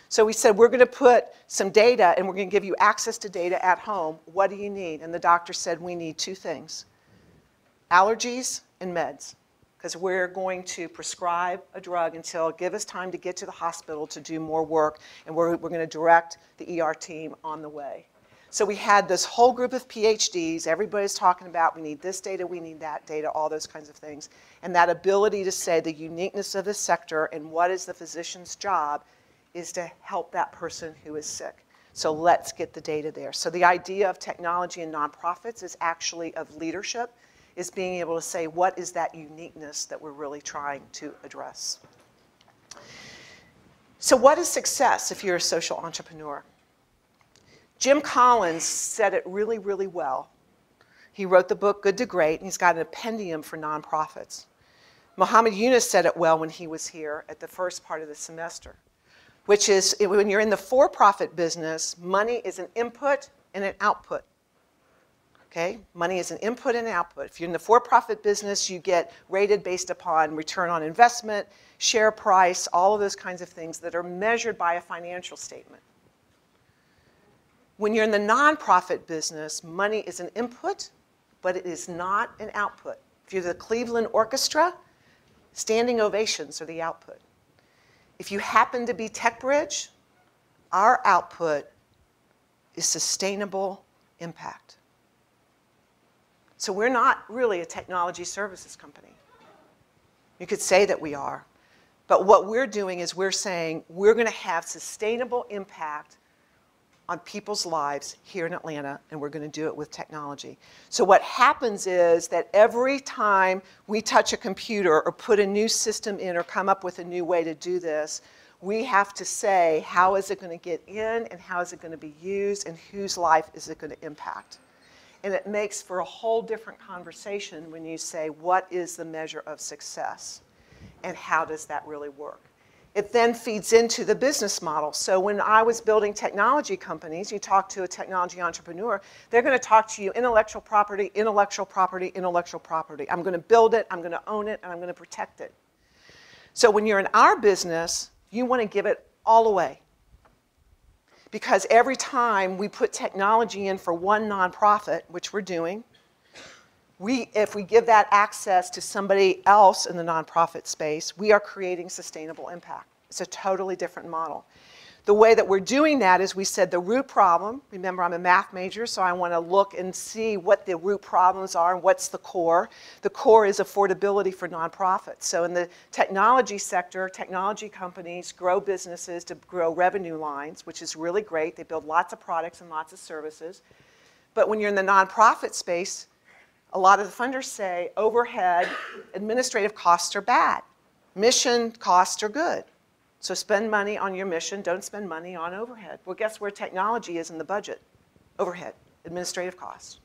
So we said, we're going to put some data and we're going to give you access to data at home. What do you need? And the doctor said, we need two things allergies and meds. Because we're going to prescribe a drug until give us time to get to the hospital to do more work, and we're, we're going to direct the ER team on the way. So we had this whole group of PhDs, everybody's talking about we need this data, we need that data, all those kinds of things. And that ability to say the uniqueness of the sector and what is the physician's job is to help that person who is sick. So let's get the data there. So the idea of technology and nonprofits is actually of leadership, is being able to say what is that uniqueness that we're really trying to address. So what is success if you're a social entrepreneur? Jim Collins said it really, really well. He wrote the book Good to Great, and he's got an appendium for nonprofits. Muhammad Yunus said it well when he was here at the first part of the semester, which is when you're in the for profit business, money is an input and an output. Okay? Money is an input and an output. If you're in the for profit business, you get rated based upon return on investment, share price, all of those kinds of things that are measured by a financial statement. When you're in the nonprofit business, money is an input, but it is not an output. If you're the Cleveland Orchestra, standing ovations are the output. If you happen to be TechBridge, our output is sustainable impact. So we're not really a technology services company. You could say that we are, but what we're doing is we're saying we're going to have sustainable impact on people's lives here in Atlanta, and we're going to do it with technology. So what happens is that every time we touch a computer or put a new system in or come up with a new way to do this, we have to say how is it going to get in and how is it going to be used and whose life is it going to impact. And it makes for a whole different conversation when you say what is the measure of success and how does that really work it then feeds into the business model. So when I was building technology companies, you talk to a technology entrepreneur, they're going to talk to you intellectual property, intellectual property, intellectual property. I'm going to build it, I'm going to own it, and I'm going to protect it. So when you're in our business, you want to give it all away. Because every time we put technology in for one nonprofit, which we're doing, we, if we give that access to somebody else in the nonprofit space, we are creating sustainable impact. It's a totally different model. The way that we're doing that is we said the root problem, remember I'm a math major, so I want to look and see what the root problems are and what's the core. The core is affordability for nonprofits. So in the technology sector, technology companies grow businesses to grow revenue lines, which is really great. They build lots of products and lots of services. But when you're in the nonprofit space, a lot of the funders say overhead administrative costs are bad. Mission costs are good. So spend money on your mission, don't spend money on overhead. Well, guess where technology is in the budget? Overhead, administrative costs.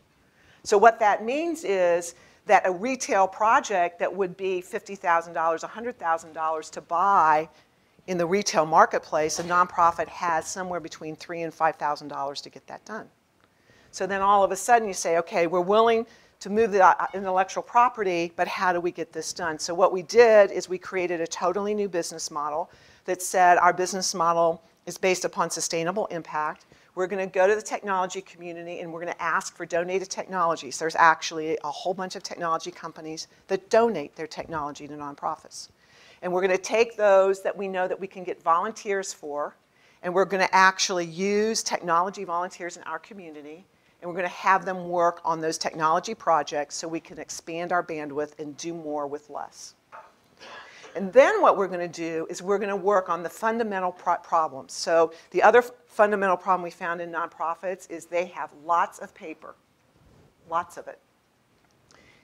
So what that means is that a retail project that would be $50,000, $100,000 to buy in the retail marketplace, a nonprofit has somewhere between three and $5,000 to get that done. So then all of a sudden you say, okay, we're willing to move the uh, intellectual property, but how do we get this done? So what we did is we created a totally new business model that said our business model is based upon sustainable impact. We're going to go to the technology community and we're going to ask for donated technologies. There's actually a whole bunch of technology companies that donate their technology to nonprofits. And we're going to take those that we know that we can get volunteers for, and we're going to actually use technology volunteers in our community and we're going to have them work on those technology projects so we can expand our bandwidth and do more with less. And then what we're going to do is we're going to work on the fundamental pro- problems. So the other fundamental problem we found in nonprofits is they have lots of paper, lots of it.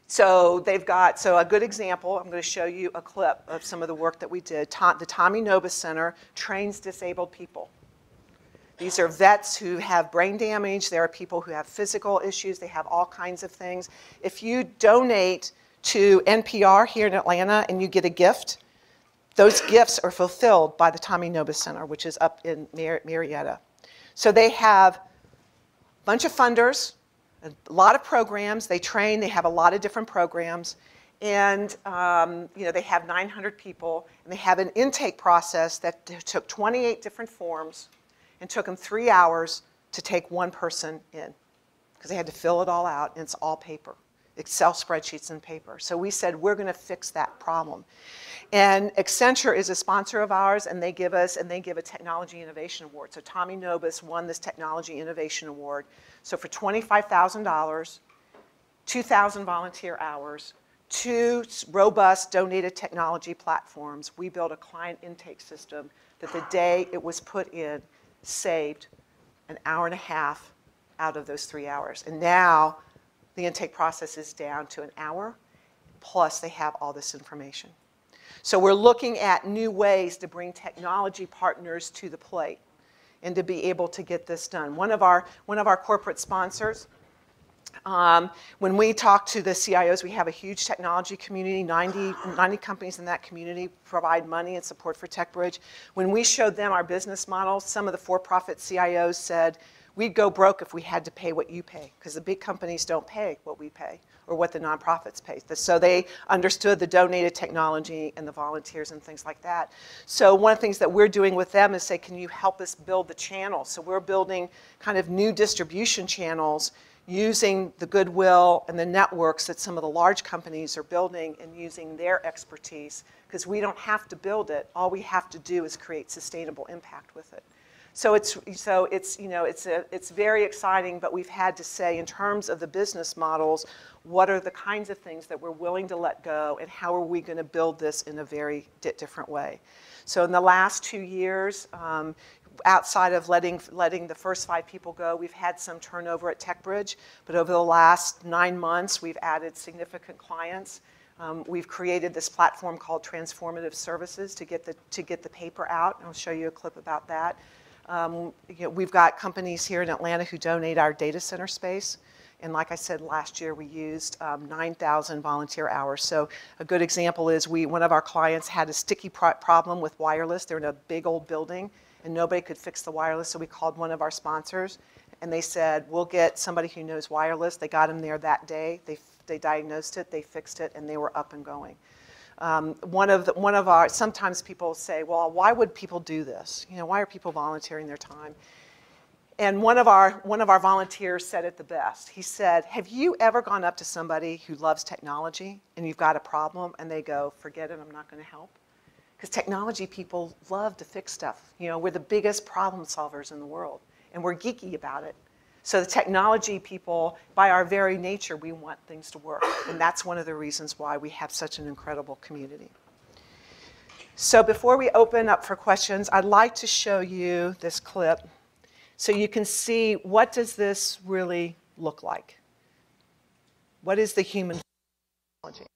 So they've got, so a good example, I'm going to show you a clip of some of the work that we did. the Tommy Nobis Center trains disabled people. These are vets who have brain damage. There are people who have physical issues. They have all kinds of things. If you donate to NPR here in Atlanta and you get a gift, those gifts are fulfilled by the Tommy Nobis Center, which is up in Mar- Marietta. So they have a bunch of funders, a lot of programs. They train, they have a lot of different programs. And um, you know, they have 900 people, and they have an intake process that took 28 different forms and took them three hours to take one person in because they had to fill it all out, and it's all paper. Excel spreadsheets and paper. So we said, we're going to fix that problem. And Accenture is a sponsor of ours, and they give us, and they give a Technology Innovation Award. So Tommy Nobis won this Technology Innovation Award. So for $25,000, 2,000 volunteer hours, two robust donated technology platforms, we built a client intake system that the day it was put in saved an hour and a half out of those three hours. And now the intake process is down to an hour, plus they have all this information. So we're looking at new ways to bring technology partners to the plate and to be able to get this done. One of our, one of our corporate sponsors, um, when we talk to the CIOs, we have a huge technology community. 90, 90 companies in that community provide money and support for TechBridge. When we showed them our business model, some of the for-profit CIOs said, we'd go broke if we had to pay what you pay, because the big companies don't pay what we pay or what the nonprofits pay. So they understood the donated technology and the volunteers and things like that. So one of the things that we're doing with them is say, can you help us build the channel? So we're building kind of new distribution channels using the goodwill and the networks that some of the large companies are building and using their expertise because we don't have to build it. All we have to do is create sustainable impact with it. So it's, so it's, you know, it's, a, it's very exciting, but we've had to say, in terms of the business models, what are the kinds of things that we're willing to let go, and how are we going to build this in a very different way? So in the last two years, um, outside of letting, letting the first five people go, we've had some turnover at TechBridge, but over the last nine months, we've added significant clients. Um, we've created this platform called Transformative Services to get the, to get the paper out. I'll show you a clip about that. Um, you know, we've got companies here in Atlanta who donate our data center space. And like I said, last year we used um, 9,000 volunteer hours. So a good example is we, one of our clients had a sticky pro problem with wireless. They're in a big old building and nobody could fix the wireless. So we called one of our sponsors and they said, we'll get somebody who knows wireless. They got him there that day. They, they diagnosed it, they fixed it, and they were up and going. Um, one of the, one of our sometimes people say, well, why would people do this? You know, why are people volunteering their time? And one of our one of our volunteers said it the best. He said, "Have you ever gone up to somebody who loves technology and you've got a problem and they go, "Forget it, I'm not going to help." Because technology people love to fix stuff. You know, we're the biggest problem solvers in the world and we're geeky about it. So the technology people, by our very nature, we want things to work. And that's one of the reasons why we have such an incredible community. So before we open up for questions, I'd like to show you this clip so you can see what does this really look like? What is the human technology?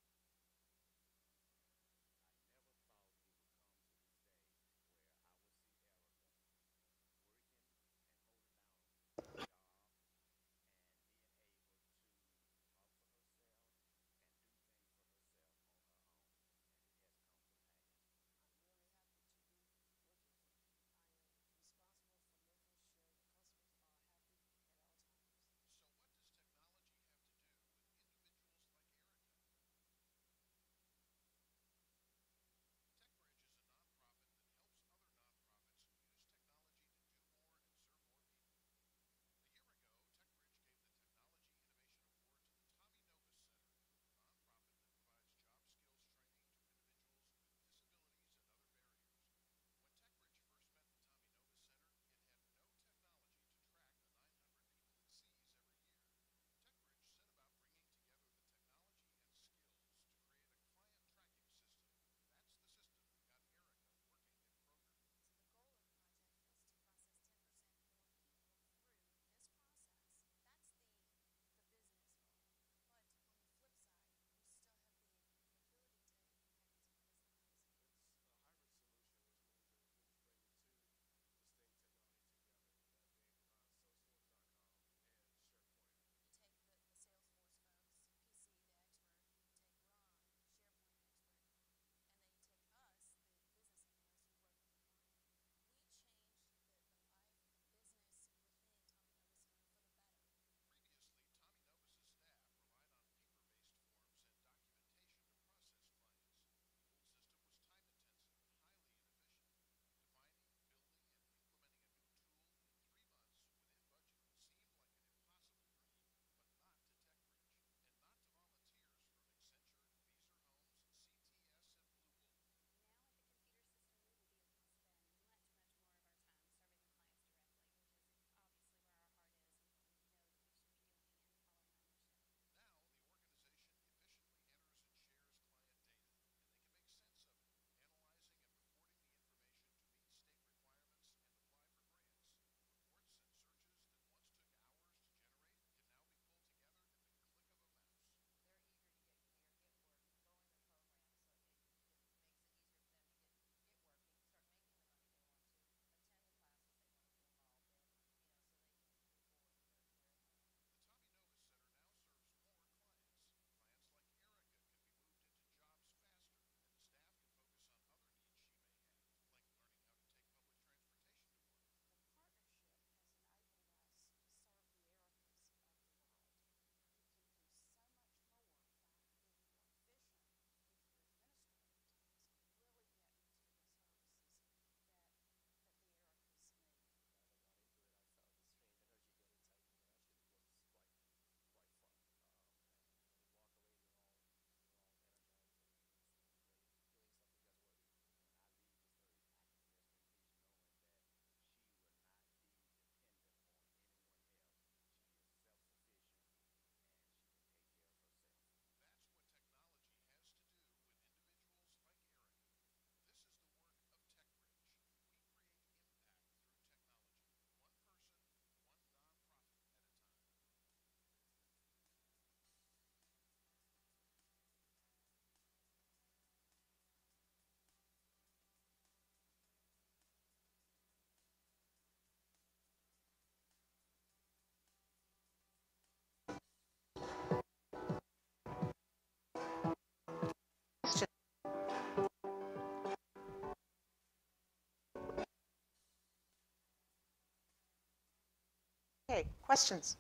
Okay, questions?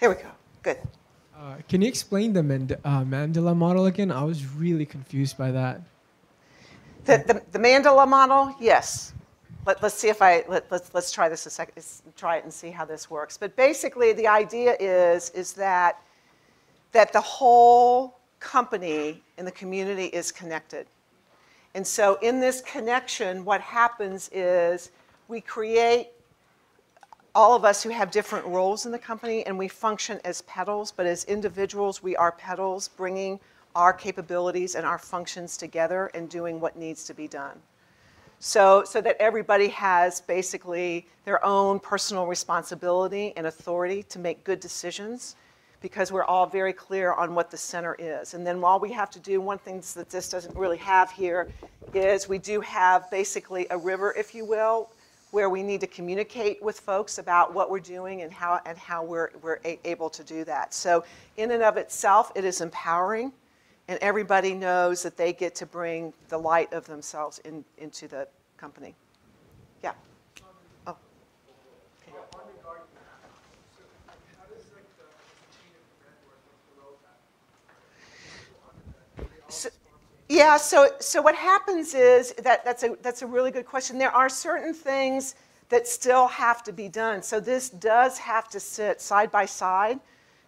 Here we go. Good. Uh, can you explain the Mand- uh, mandala model again? I was really confused by that. The, the, the mandala model, yes. Let, us see if I, let, let's, let's try this a second, let's try it and see how this works. But basically the idea is, is that, that the whole company and the community is connected. And so in this connection, what happens is we create all of us who have different roles in the company and we function as petals, but as individuals, we are petals bringing our capabilities and our functions together and doing what needs to be done. So, so that everybody has basically their own personal responsibility and authority to make good decisions because we're all very clear on what the center is. And then all we have to do, one thing that this doesn't really have here, is we do have basically a river, if you will, where we need to communicate with folks about what we're doing and how, and how we're, we're able to do that. So in and of itself, it is empowering, and everybody knows that they get to bring the light of themselves in, into the company. So, yeah, so, so what happens is that that's a, that's a really good question. There are certain things that still have to be done. So this does have to sit side by side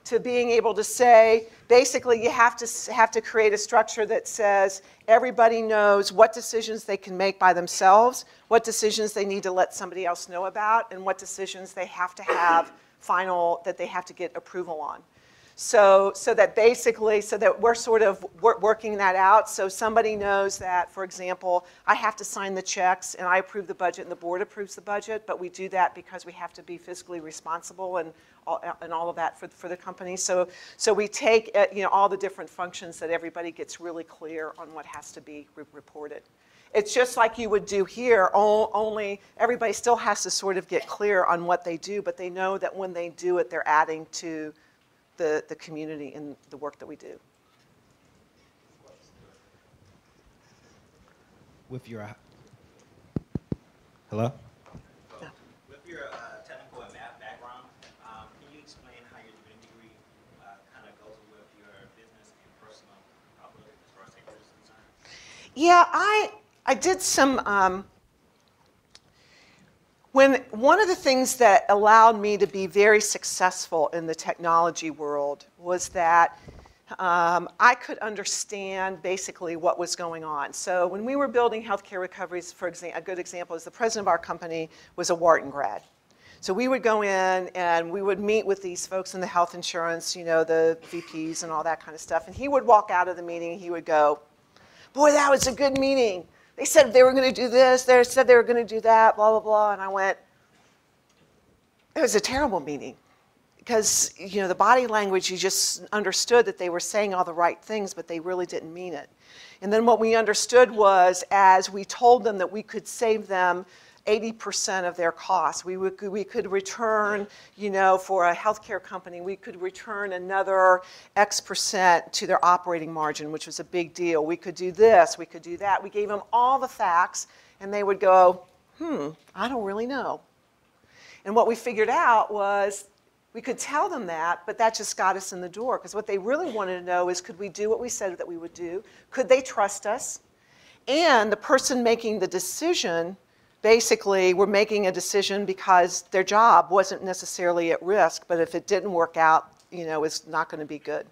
to being able to say, basically you have to, have to create a structure that says everybody knows what decisions they can make by themselves, what decisions they need to let somebody else know about, and what decisions they have to have final, that they have to get approval on. So, so that basically, so that we're sort of working that out. So somebody knows that, for example, I have to sign the checks and I approve the budget and the board approves the budget, but we do that because we have to be fiscally responsible and all, and all of that for, for the company. So, so we take, uh, you know, all the different functions that everybody gets really clear on what has to be re reported. It's just like you would do here, only everybody still has to sort of get clear on what they do, but they know that when they do it, they're adding to the, the community and the work that we do. With your, hello? Yeah. With your uh, technical and math background, um, can you explain how your degree uh, kind of goes with your business and personal outlook as far as sector? Yeah, I, I did some, um, when one of the things that allowed me to be very successful in the technology world was that um, I could understand basically what was going on. So when we were building healthcare recoveries, for example, a good example is the president of our company was a Wharton grad. So we would go in and we would meet with these folks in the health insurance, you know, the VPs and all that kind of stuff. And he would walk out of the meeting, and he would go, boy, that was a good meeting. They said they were going to do this, they said they were going to do that, blah, blah, blah. And I went, it was a terrible meeting because, you know, the body language, you just understood that they were saying all the right things, but they really didn't mean it. And then what we understood was as we told them that we could save them 80% of their costs. We, would, we could return, you know, for a healthcare company, we could return another X percent to their operating margin, which was a big deal. We could do this, we could do that. We gave them all the facts, and they would go, hmm, I don't really know. And what we figured out was we could tell them that, but that just got us in the door, because what they really wanted to know is could we do what we said that we would do? Could they trust us? And the person making the decision basically were making a decision because their job wasn't necessarily at risk, but if it didn't work out, you know, it's not going to be good.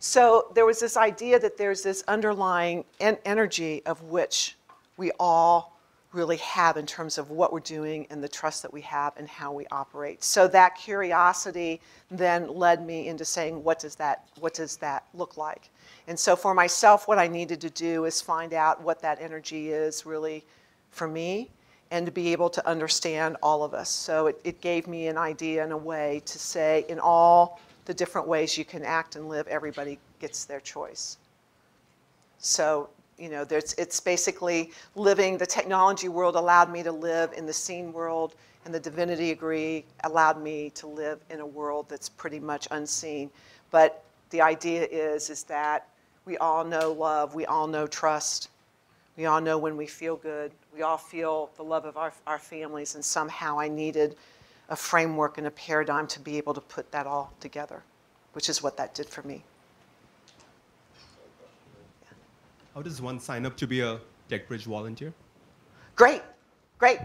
So there was this idea that there's this underlying en energy of which we all really have in terms of what we're doing and the trust that we have and how we operate. So that curiosity then led me into saying, what does that, what does that look like? And so for myself, what I needed to do is find out what that energy is really for me and to be able to understand all of us. So it, it gave me an idea and a way to say in all the different ways you can act and live, everybody gets their choice. So, you know, it's basically living, the technology world allowed me to live in the seen world, and the divinity degree allowed me to live in a world that's pretty much unseen. But the idea is, is that we all know love, we all know trust, We all know when we feel good, we all feel the love of our, our families, and somehow I needed a framework and a paradigm to be able to put that all together, which is what that did for me. How does one sign up to be a TechBridge volunteer? Great, great.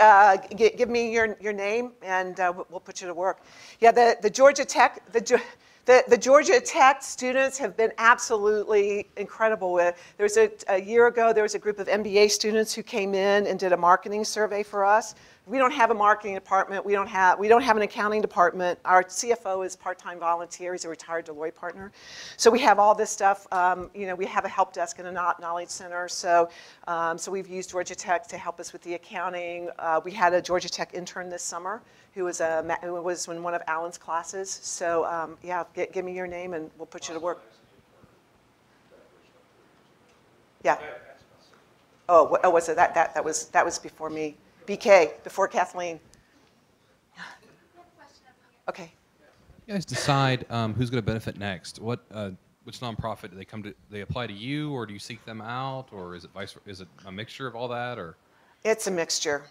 Uh, give me your, your name and uh, we'll- put you to work. Yeah, the, the Georgia Tech, the, the, the Georgia Tech students have been absolutely incredible with. There was a, a year ago, there was a group of MBA students who came in and did a marketing survey for us. We don't have a marketing department. We don't have, we don't have an accounting department. Our CFO is part-time volunteer. He's a retired Deloitte partner. So we have all this stuff. Um, you know, we have a help desk and a knowledge center. So, um, so we've used Georgia Tech to help us with the accounting. Uh, we had a Georgia Tech intern this summer who was, a, who was in one of Alan's classes. So um, yeah, gi- give me your name and we'll put you to work. Yeah. Oh, oh, was it that, that, that was, that was before me. BK, before Kathleen. Okay. You guys decide um, who's going to benefit next. What, uh, which nonprofit do they come to? They apply to you, or do you seek them out, or is it vice? Is it a mixture of all that, or? It's a mixture.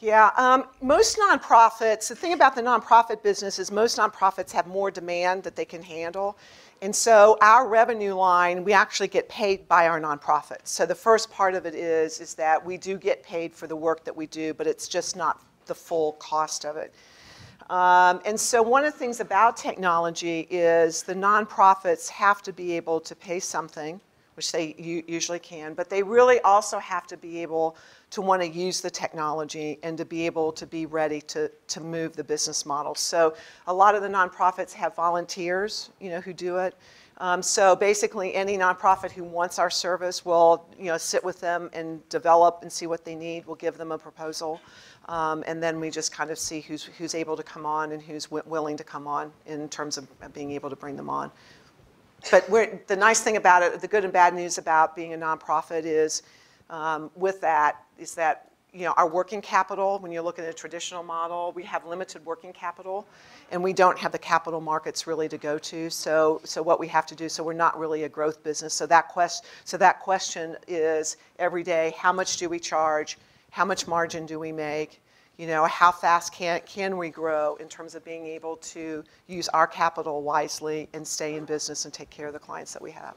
Yeah, um, most nonprofits, the thing about the nonprofit business is most nonprofits have more demand that they can handle. And so our revenue line, we actually get paid by our nonprofits. So the first part of it is, is that we do get paid for the work that we do, but it's just not the full cost of it. Um, and so one of the things about technology is the nonprofits have to be able to pay something, which they usually can, but they really also have to be able to want to use the technology and to be able to be ready to, to move the business model. So a lot of the nonprofits have volunteers, you know, who do it. Um, so basically, any nonprofit who wants our service will, you know, sit with them and develop and see what they need. We'll give them a proposal, um, and then we just kind of see who's who's able to come on and who's willing to come on in terms of being able to bring them on. But the nice thing about it, the good and bad news about being a nonprofit is, um, with that, is that you know our working capital. When you look at a traditional model, we have limited working capital, and we don't have the capital markets really to go to. So, so what we have to do, so we're not really a growth business. So that quest, so that question is every day: How much do we charge? How much margin do we make? You know, how fast can, can we grow in terms of being able to use our capital wisely and stay in business and take care of the clients that we have?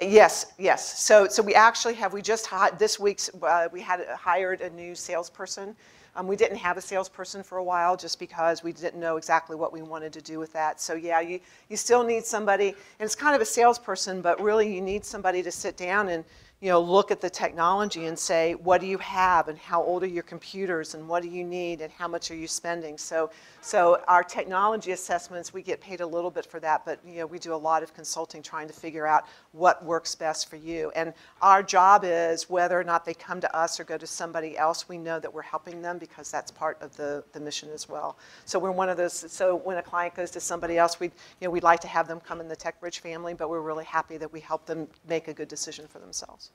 Yes, yes. So, so we actually have, we just, this week's, uh, we had hired a new salesperson. Um, we didn't have a salesperson for a while just because we didn't know exactly what we wanted to do with that. So yeah, you, you still need somebody, and it's kind of a salesperson, but really you need somebody to sit down and, you know, look at the technology and say, what do you have and how old are your computers and what do you need and how much are you spending? So, so our technology assessments, we get paid a little bit for that, but you know, we do a lot of consulting trying to figure out what works best for you. And our job is whether or not they come to us or go to somebody else, we know that we're helping them because that's part of the, the mission as well. So we're one of those, so when a client goes to somebody else, we, you know, we'd like to have them come in the TechBridge family, but we're really happy that we help them make a good decision for themselves.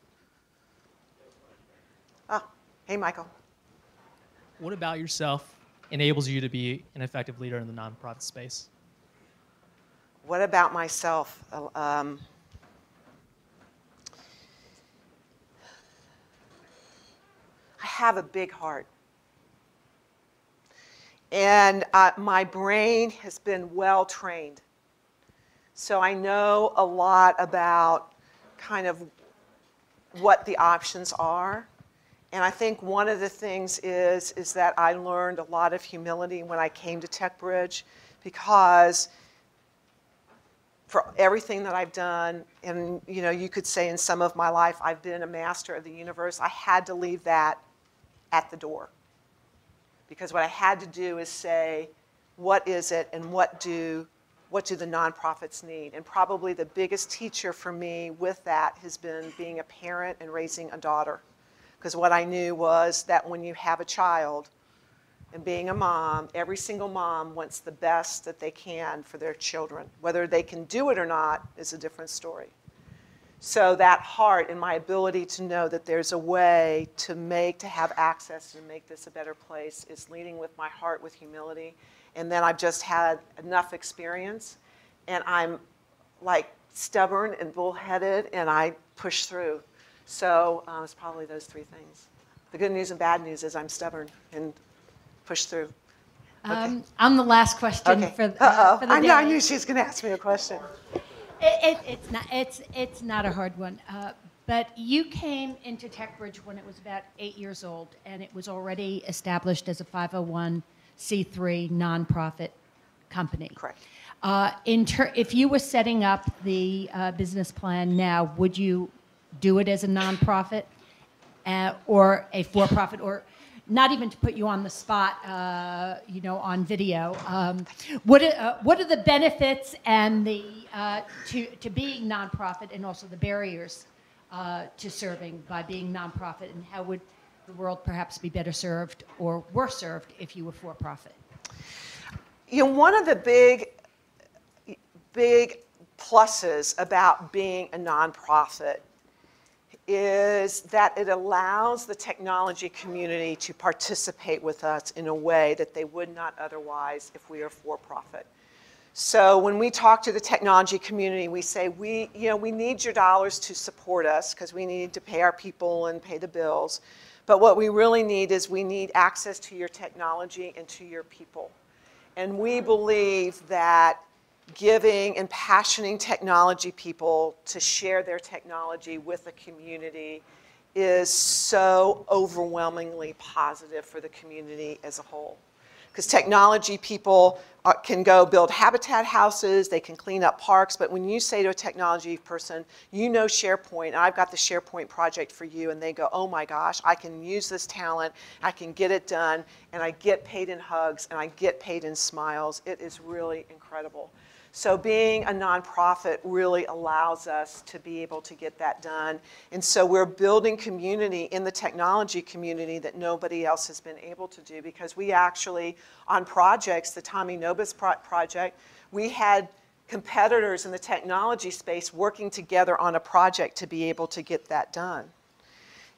Ah, hey, Michael. What about yourself enables you to be an effective leader in the nonprofit space? What about myself? Uh, Um, I have a big heart. And uh, my brain has been well trained. So I know a lot about kind of what the options are. And I think one of the things is, is that I learned a lot of humility when I came to TechBridge because for everything that I've done, and you know, you could say in some of my life I've been a master of the universe, I had to leave that at the door. Because what I had to do is say, what is it and what do what do the nonprofits need? And probably the biggest teacher for me with that has been being a parent and raising a daughter. Because what I knew was that when you have a child, and being a mom, every single mom wants the best that they can for their children. Whether they can do it or not is a different story. So that heart and my ability to know that there's a way to make, to have access and make this a better place is leading with my heart with humility. And then I've just had enough experience and I'm like stubborn and bullheaded and I push through. So uh, it's probably those three things. The good news and bad news is I'm stubborn and push through. Um, I'm the last question Okay. for, uh, Uh-oh. for the I, knew, I knew she was going to ask me a question. It, it, it's not. It's it's not a hard one. Uh, but you came into TechBridge when it was about eight years old, and it was already established as a 501c3 nonprofit company. Correct. Uh, in ter- if you were setting up the uh, business plan now, would you do it as a nonprofit uh, or a for-profit, or not even to put you on the spot, uh, you know, on video? Um, what uh, what are the benefits and the uh, to to being nonprofit, and also the barriers uh, to serving by being nonprofit, and how would the world perhaps be better served or worse served if you were for-profit? You know, one of the big, big pluses about being a nonprofit is that it allows the technology community to participate with us in a way that they would not otherwise if we are for profit. So when we talk to the technology community, we say we, you know, we need your dollars to support us because we need to pay our people and pay the bills. But what we really need is we need access to your technology and to your people. And we believe that giving and passioning technology people to share their technology with the community is so overwhelmingly positive for the community as a whole. Because technology people are, can go build habitat houses, they can clean up parks, but when you say to a technology person, you know SharePoint, I've got the SharePoint project for you, and they go, oh my gosh, I can use this talent, I can get it done, and I get paid in hugs, and I get paid in smiles. It is really incredible. So being a nonprofit really allows us to be able to get that done. And so we're building community in the technology community that nobody else has been able to do because we actually, on projects, the Tommy Nobis pro- project, we had competitors in the technology space working together on a project to be able to get that done.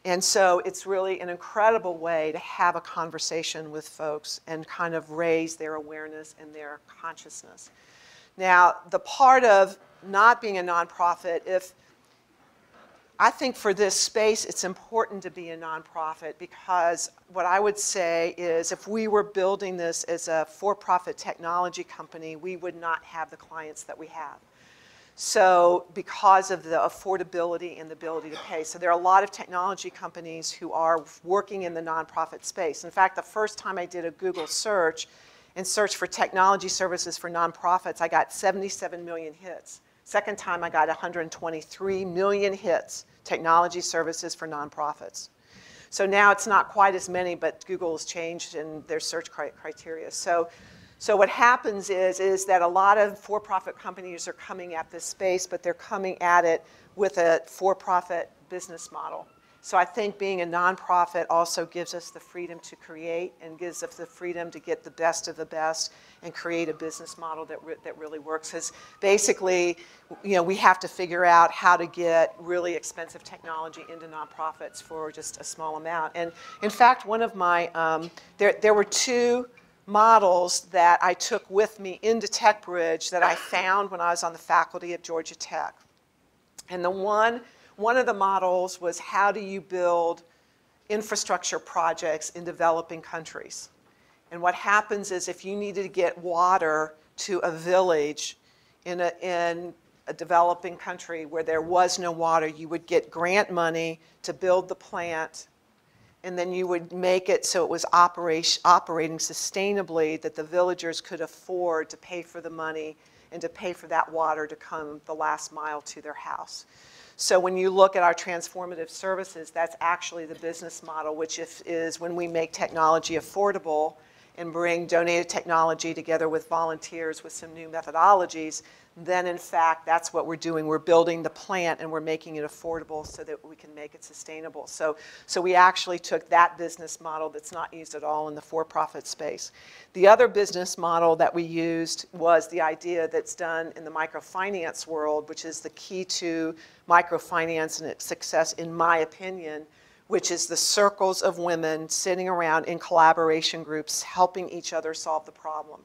And so it's really an incredible way to have a conversation with folks and kind of raise their awareness and their consciousness. Now, the part of not being a nonprofit, if I think for this space, it's important to be a nonprofit because what I would say is if we were building this as a for profit technology company, we would not have the clients that we have. So, because of the affordability and the ability to pay. So, there are a lot of technology companies who are working in the nonprofit space. In fact, the first time I did a Google search and search for technology services for nonprofits, I got 77 million hits. Second time, I got 123 million hits, technology services for nonprofits. So now it's not quite as many, but Google has changed in their search criteria. So, so what happens is, is that a lot of for-profit companies are coming at this space, but they're coming at it with a for-profit business model. So I think being a nonprofit also gives us the freedom to create and gives us the freedom to get the best of the best and create a business model that, re- that really works. Because basically, you know, we have to figure out how to get really expensive technology into nonprofits for just a small amount. And in fact, one of my, um, there, there were two models that I took with me into TechBridge that I found when I was on the faculty at Georgia Tech. And the one, one of the models was how do you build infrastructure projects in developing countries? And what happens is if you needed to get water to a village in a, in a developing country where there was no water, you would get grant money to build the plant, and then you would make it so it was operation, operating sustainably that the villagers could afford to pay for the money and to pay for that water to come the last mile to their house. So when you look at our transformative services, that's actually the business model, which is when we make technology affordable and bring donated technology together with volunteers with some new methodologies, then in fact that's what we're doing. We're building the plant and we're making it affordable so that we can make it sustainable. So, so we actually took that business model that's not used at all in the for-profit space. The other business model that we used was the idea that's done in the microfinance world, which is the key to microfinance and its success, in my opinion, which is the circles of women sitting around in collaboration groups helping each other solve the problem.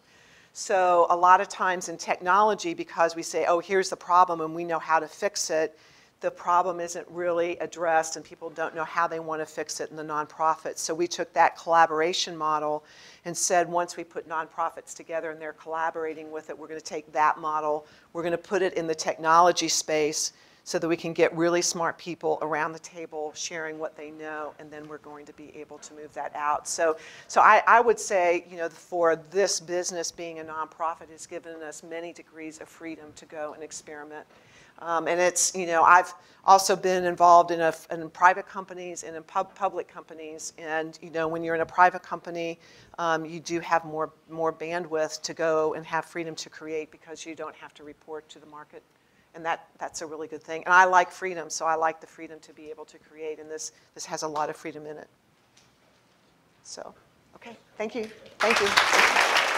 So, a lot of times in technology, because we say, oh, here's the problem and we know how to fix it, the problem isn't really addressed and people don't know how they want to fix it in the nonprofits. So we took that collaboration model and said once we put nonprofits together and they're collaborating with it, we're going to take that model, we're going to put it in the technology space so that we can get really smart people around the table sharing what they know, and then we're going to be able to move that out. So, so I, I would say, you know, for this business being a nonprofit has given us many degrees of freedom to go and experiment. Um, and it's, you know, I've also been involved in, a, in private companies and in pub, public companies. And, you know, when you're in a private company, um, you do have more, more bandwidth to go and have freedom to create because you don't have to report to the market. And that, that's a really good thing. And I like freedom, so I like the freedom to be able to create. And this, this has a lot of freedom in it. So, okay, thank you. Thank you.